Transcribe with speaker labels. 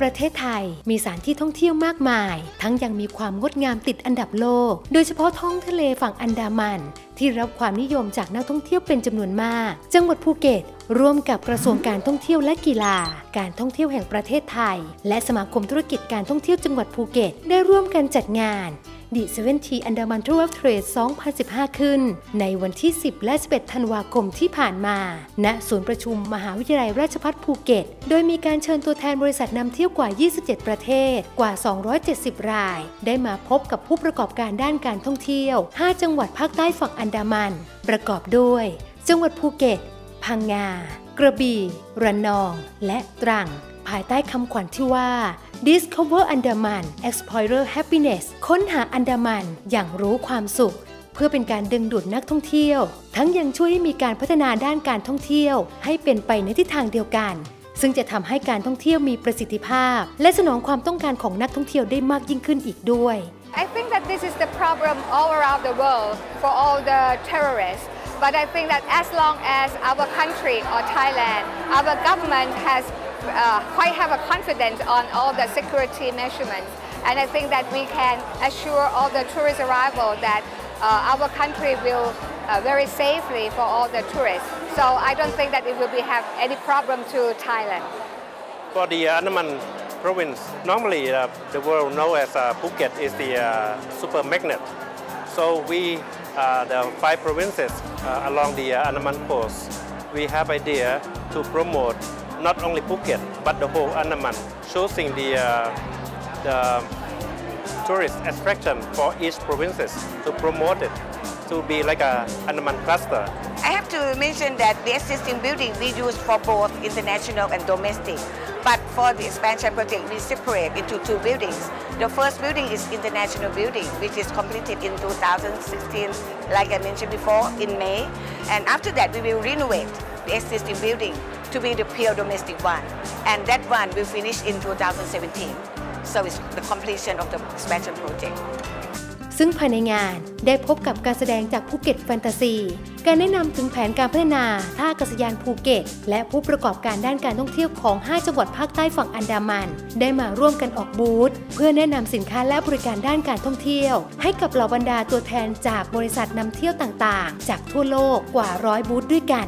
Speaker 1: ประเทศไทยมีสถานที่ท่องเที่ยวมากมาย ทั้งยังมีความงดงามติดอันดับโลก โดยเฉพาะท้องทะเลฝั่งอันดามัน ที่ได้รับความนิยมจากนักท่องเที่ยวเป็นจำนวนมาก จังหวัดภูเก็ต ร่วมกับกระทรวงการท่องเที่ยวและกีฬา การท่องเที่ยวแห่งประเทศไทย และสมาคมธุรกิจการท่องเที่ยวจังหวัดภูเก็ต ได้ร่วมกันจัดงาน The Seventh Andaman Travel Trade 2015 ขึ้น ในวันที่ 10 และ 11 ธันวาคมที่ผ่านมา ณ ศูนย์ประชุมมหาวิทยาลัยราชภัฏภูเก็ต โดยมีการเชิญตัวแทนบริษัทนำเที่ยวกว่า 27 ประเทศ กว่า 270 ราย ได้มาพบกับผู้ประกอบการด้านการท่องเที่ยว 5 จังหวัดภาคใต้ฝั่งอันดามัน ประกอบด้วย จังหวัดภูเก็ต พังงา กระบี่ ระนอง และตรัง ภายใต้คำขวัญที่ว่า Discover Andaman Explorer Happiness ค้นหาอันดามันอย่างรู้ความสุข เพื่อเป็นการดึงดูดนักท่องเที่ยว ทั้งยังช่วยให้มีการพัฒนาด้านการท่องเที่ยว ให้เป็นไปในทิศทางเดียวกัน ซึ่งจะทำให้การท่องเที่ยวมีประสิทธิภาพ และสนองความต้องการของนักท่องเที่ยวได้มากยิ่งขึ้นอีกด้วย
Speaker 2: I think that this is the problem all around the world for all the terrorists. But I think that as long as our country or Thailand, our government has uh, quite have a confidence on all the security measurements, and I think that we can assure all the tourist arrival that uh, our country will uh, very safely for all the tourists. So I don't think that it will be have any problem to Thailand.
Speaker 3: For the Andaman province, normally uh, the world know as uh, Phuket is the uh, super magnet. So we, uh, the five provinces uh, along the uh, Andaman coast, we have idea to promote not only Phuket but the whole Andaman, choosing the, uh, the tourist attraction for each provinces to promote it to be like a Andaman cluster.
Speaker 4: I have to mention that the existing building we use for both international and domestic. But for the expansion project, we separate into two buildings. The first building is international building, which is completed in 2016, like I mentioned before, in May. And after that, we will renovate the existing building to be the pure domestic one. And that one will finish in 2017. So it's the completion of the expansion project.
Speaker 1: ซึ่งภายในงานได้พบกับการแสดงจากภูเก็ตแฟนตาซี การแนะนำถึงแผนการพัฒนาท่าอากาศยานภูเก็ต และผู้ประกอบการด้านการท่องเที่ยวของ 5 จังหวัดภาคใต้ฝั่งอันดามัน ได้มาร่วมกันออกบูธเพื่อแนะนำสินค้าและบริการด้านการท่องเที่ยว ให้กับเหล่าบรรดาตัวแทนจากบริษัทนำเที่ยวต่างๆ จากทั่วโลกกว่าร้อยบูธด้วยกัน